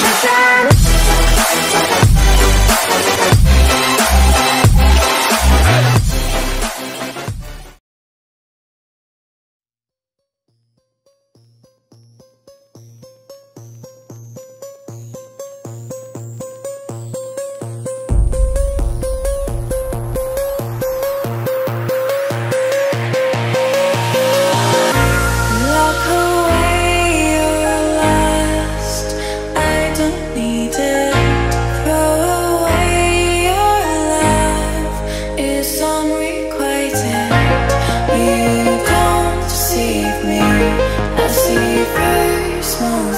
time. close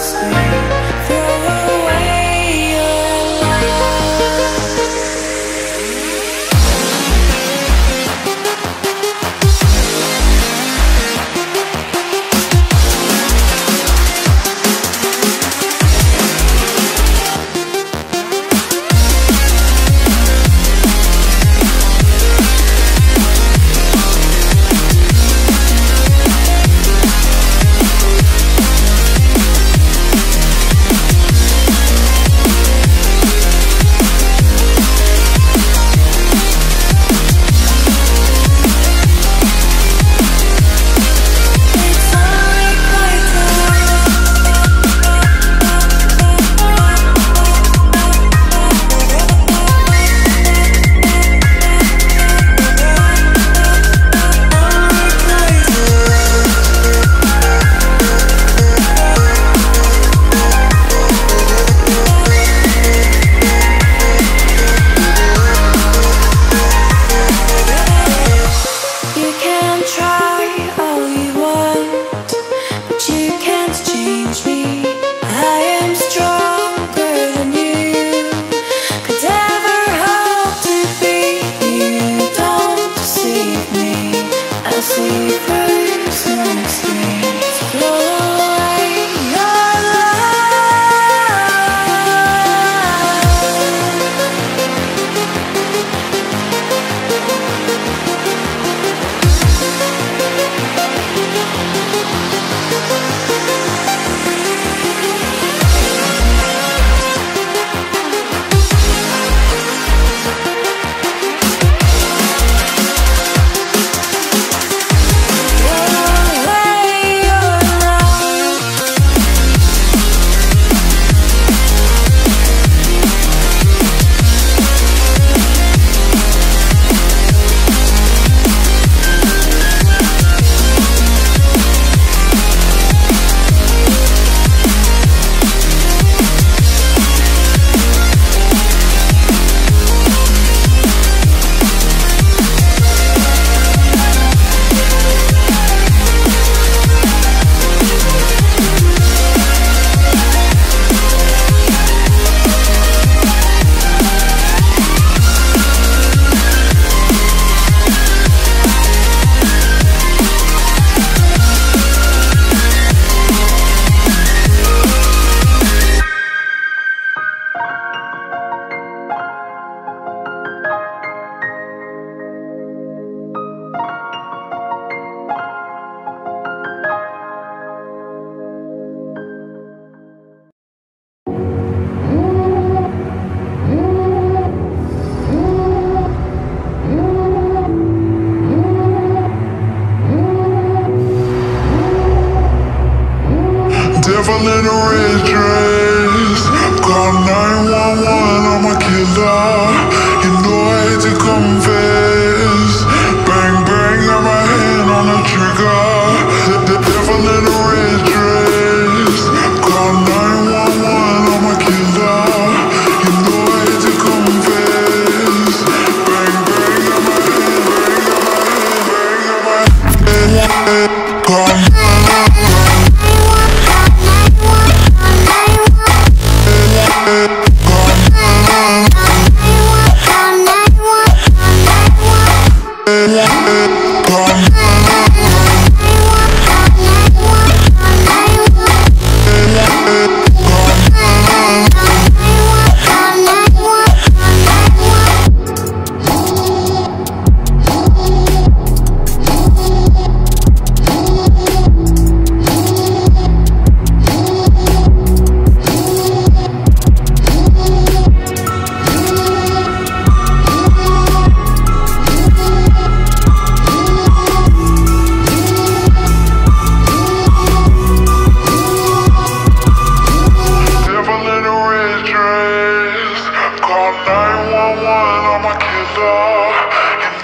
911 on my killer.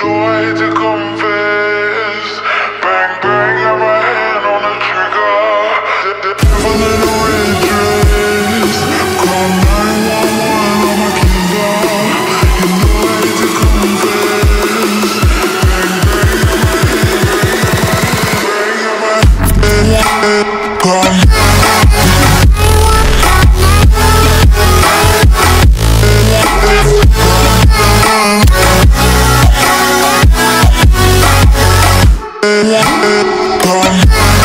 You know I hate to come Come.